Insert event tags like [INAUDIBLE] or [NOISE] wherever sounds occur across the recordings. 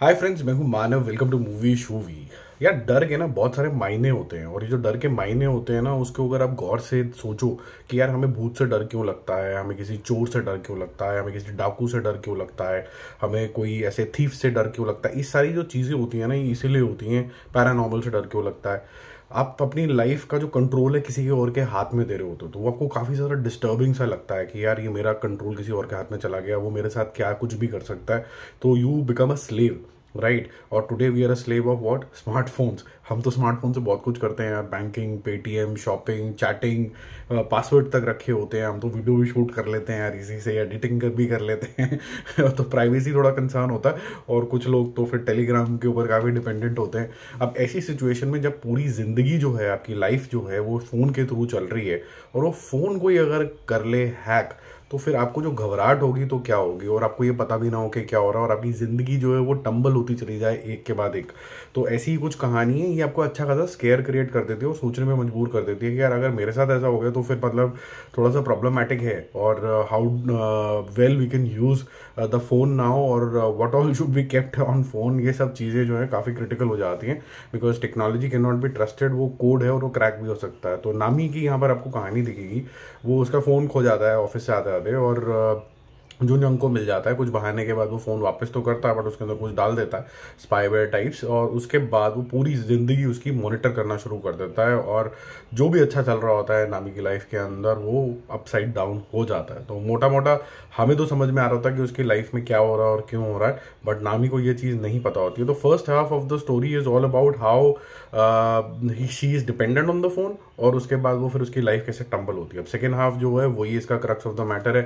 हाय friends मैं हूँ Manav welcome to movie शूवी यार, डर के ना बहुत सारे मायने होते हैं और ये जो डर के मायने होते हैं ना, उसके अगर आप गौर से सोचो कि यार, हमें भूत से डर क्यों लगता है? हमें किसी चोर से डर क्यों लगता है? हमें किसी डाकू से डर क्यों लगता है? हमें कोई ऐसे थीफ से डर क्यों लगता है? ये सारी जो चीज़ें होती हैं ना, ये इसीलिए होती हैं, पैरानॉर्मल से डर क्यों लगता है? आप अपनी लाइफ का जो कंट्रोल है किसी के और के हाथ में दे रहे होते हो तो वो आपको काफ़ी ज़्यादा डिस्टर्बिंग सा लगता है कि यार, ये मेरा कंट्रोल किसी और के हाथ में चला गया, वो मेरे साथ क्या कुछ भी कर सकता है? तो you become a slave right और today we are a slave of what smartphones हम तो स्मार्टफ़ोन से बहुत कुछ करते हैं banking Paytm shopping chatting password तक रखे होते हैं. हम तो वीडियो भी शूट कर लेते हैं यार. इसी से एडिटिंग भी कर लेते हैं. [LAUGHS] तो प्राइवेसी थोड़ा कंसर्न होता है. और कुछ लोग तो फिर टेलीग्राम के ऊपर काफ़ी डिपेंडेंट होते हैं. अब ऐसी सिचुएशन में जब पूरी ज़िंदगी जो है, आपकी लाइफ जो है, वो फ़ोन के थ्रू चल रही है, और वो फ़ोन कोई अगर कर ले हैक तो फिर आपको जो घबराहट होगी तो क्या होगी? और आपको ये पता भी ना हो कि क्या हो रहा है और आपकी ज़िंदगी जो है वो टंबल होती चली जाए एक के बाद एक। तो ऐसी ही कुछ कहानी है, ये आपको अच्छा खासा स्केयर क्रिएट कर देती है और सोचने में मजबूर कर देती है कि यार अगर मेरे साथ ऐसा हो गया तो फिर मतलब थोड़ा सा प्रॉब्लमेटिक है। और how well we can use the phone now और what all should be kept on phone ये सब चीज़ें जो है काफ़ी क्रिटिकल हो जाती हैं। Because technology can not be trusted वो कोड है और वो क्रैक भी हो सकता है। तो नामी की यहाँ पर आपको कहानी दिखेगी, वो उसका फ़ोन खो जाता है ऑफ़िस से आते आते और जून जंग को मिल जाता है, कुछ बहाने के बाद वो फ़ोन वापस तो करता है, बट उसके अंदर कुछ डाल देता है स्पाईवेयर टाइप्स और उसके बाद वो पूरी ज़िंदगी उसकी मॉनिटर करना शुरू कर देता है, और जो भी अच्छा चल रहा होता है नामी की लाइफ के अंदर, वो अपसाइड डाउन हो जाता है। तो मोटा मोटा हमें तो समझ में आ रहा था कि उसकी लाइफ में क्या हो रहा है और क्यों हो रहा है, बट नामी को ये चीज़ नहीं पता होती है। तो first half of the story is all about how she is dependent on the phone और उसके बाद वो फिर उसकी लाइफ कैसे टम्बल होती है। अब सेकेंड हाफ़ जो है, वही इसका क्रक्स ऑफ़ द मैटर है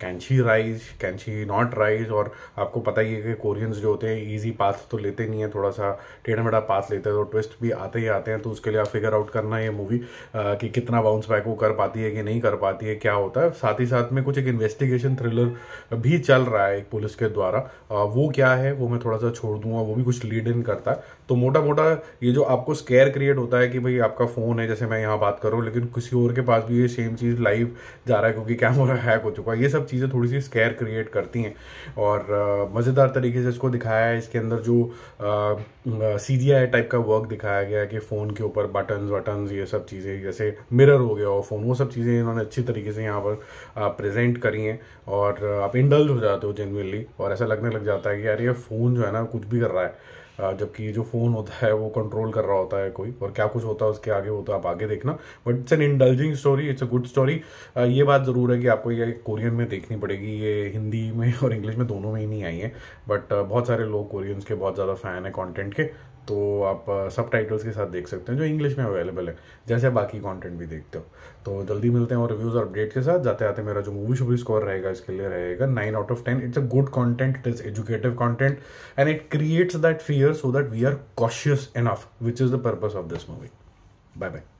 can she rise can she not rise और आपको पता ही है कि कोरियंस जो होते हैं ईजी पाथ तो लेते नहीं है, थोड़ा सा टेढ़ा मेढ़ा पाथ लेते हैं तो ट्विस्ट भी आते ही आते हैं तो उसके लिए आप फिगर आउट करना है ये मूवी कि कितना बाउंस बैक वो कर पाती है कि नहीं कर पाती है, क्या होता है। साथ ही साथ में कुछ एक इन्वेस्टिगेशन थ्रिलर भी चल रहा है एक पुलिस के द्वारा। वो क्या है, वो मैं थोड़ा सा छोड़ दूँगा, वो भी कुछ लीड इन करता है। तो मोटा मोटा ये जो आपको स्केयर क्रिएट होता है कि भाई आपका फ़ोन है, जैसे मैं यहाँ बात करूँ, लेकिन किसी और के पास भी ये सेम चीज़ लाइव जा रहा है, क्योंकि कैमरा हैक हो चुका है, ये सब चीज़ें थोड़ी सी स्केयर क्रिएट करती हैं। और मज़ेदार तरीके से इसको दिखाया है। इसके अंदर जो सी जी आई टाइप का वर्क दिखाया गया है कि फ़ोन के ऊपर बटन्स वटन्स ये सब चीज़ें, जैसे मिरर हो गया, और फ़ोन वो सब चीज़ें इन्होंने अच्छी तरीके से यहाँ पर प्रेजेंट करी हैं। और आप इंडल्ज हो जाते हो जेनविनली और ऐसा लगने लग जाता है कि यार ये फ़ोन जो है ना कुछ भी कर रहा है। जबकि जो फ़ोन होता है, वो कंट्रोल कर रहा होता है कोई, और क्या कुछ होता है उसके आगे, वो तो आप आगे देखना। But it's an indulging story it's a good story ये बात ज़रूर है कि आपको ये कोरियन में देखनी पड़ेगी। ये हिंदी में और इंग्लिश में दोनों में ही नहीं आई है। बट बहुत सारे लोग कोरियंस के बहुत ज़्यादा फ़ैन है कॉन्टेंट के। तो आप सब टाइटल्स के साथ देख सकते हैं, जो इंग्लिश में अवेलेबल है। जैसे बाकी कंटेंट भी देखते हो। तो जल्दी मिलते हैं और रिव्यूज़ और अपडेट के साथ। जाते आते मेरा जो मूवी शूवी स्कोर रहेगा, इसके लिए रहेगा nine out of ten it's a good content it is educative content and it creates that fear so that we are cautious enough which is the purpose of this movie bye bye